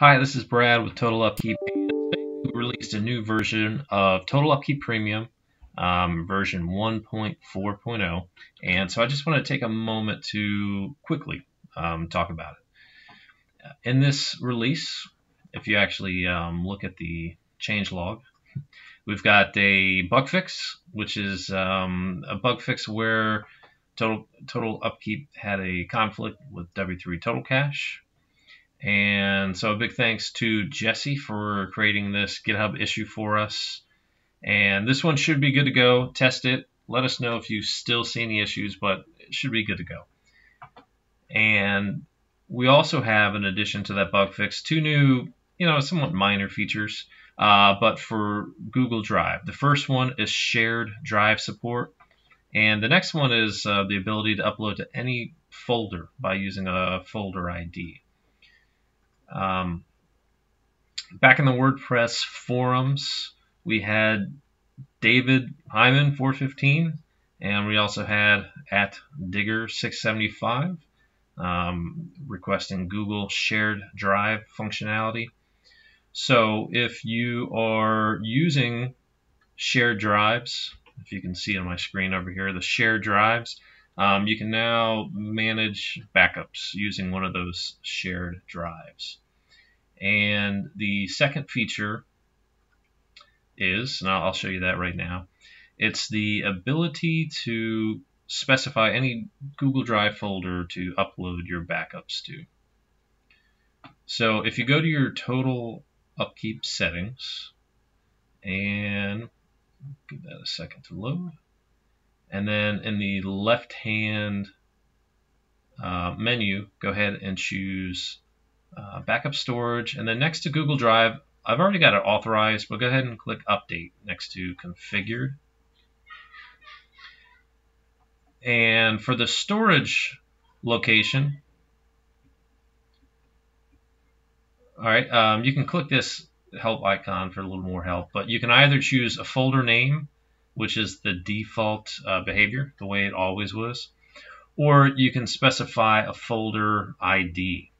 Hi, this is Brad with Total Upkeep. We released a new version of Total Upkeep Premium, um, version 1.4.0. And so I just want to take a moment to quickly um, talk about it. In this release, if you actually um, look at the change log, we've got a bug fix, which is um, a bug fix where Total, Total Upkeep had a conflict with W3 Total Cache. And so a big thanks to Jesse for creating this GitHub issue for us. And this one should be good to go. Test it. Let us know if you still see any issues, but it should be good to go. And we also have, in addition to that bug fix, two new, you know, somewhat minor features, uh, but for Google Drive. The first one is shared drive support. And the next one is uh, the ability to upload to any folder by using a folder ID. Um, back in the WordPress forums, we had David Hyman 415, and we also had at Digger 675 um, requesting Google Shared Drive functionality. So if you are using shared drives, if you can see on my screen over here, the shared drives, um, you can now manage backups using one of those shared drives. And the second feature is, and I'll show you that right now, it's the ability to specify any Google Drive folder to upload your backups to. So if you go to your total upkeep settings and give that a second to load. And then in the left hand uh, menu, go ahead and choose uh, backup storage. And then next to Google Drive, I've already got it authorized, but go ahead and click Update next to Configured. And for the storage location, all right, um, you can click this help icon for a little more help, but you can either choose a folder name, which is the default uh, behavior, the way it always was, or you can specify a folder ID.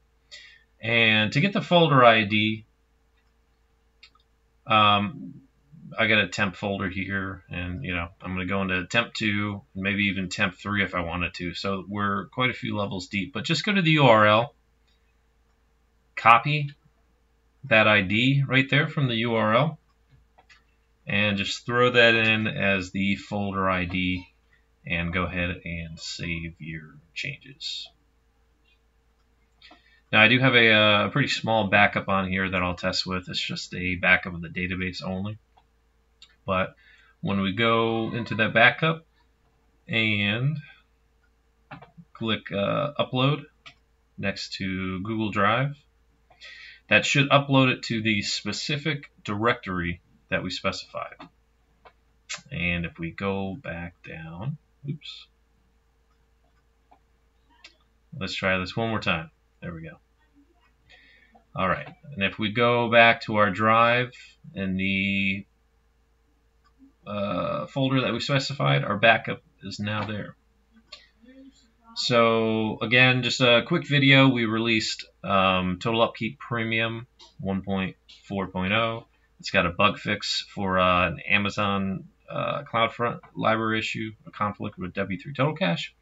And to get the folder ID, um, I got a temp folder here, and you know I'm going to go into temp two, maybe even temp three if I wanted to. So we're quite a few levels deep. But just go to the URL, copy that ID right there from the URL, and just throw that in as the folder ID, and go ahead and save your changes. Now I do have a, uh, a, pretty small backup on here that I'll test with. It's just a backup of the database only. But when we go into that backup and click uh, upload next to Google Drive, that should upload it to the specific directory that we specified. And if we go back down, oops, let's try this one more time. There we go. All right, and if we go back to our drive in the uh, folder that we specified, our backup is now there. So again, just a quick video. We released um, Total Upkeep Premium 1.4.0. It's got a bug fix for uh, an Amazon uh, CloudFront library issue, a conflict with W3 Total Cache.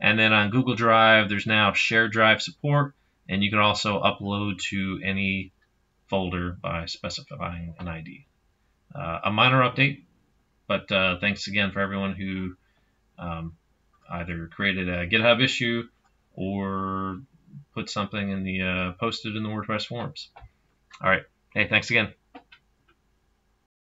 And then on Google Drive, there's now shared drive support, and you can also upload to any folder by specifying an ID. Uh, a minor update, but uh, thanks again for everyone who um, either created a GitHub issue or put something in the uh, posted in the WordPress forums. All right. Hey, thanks again.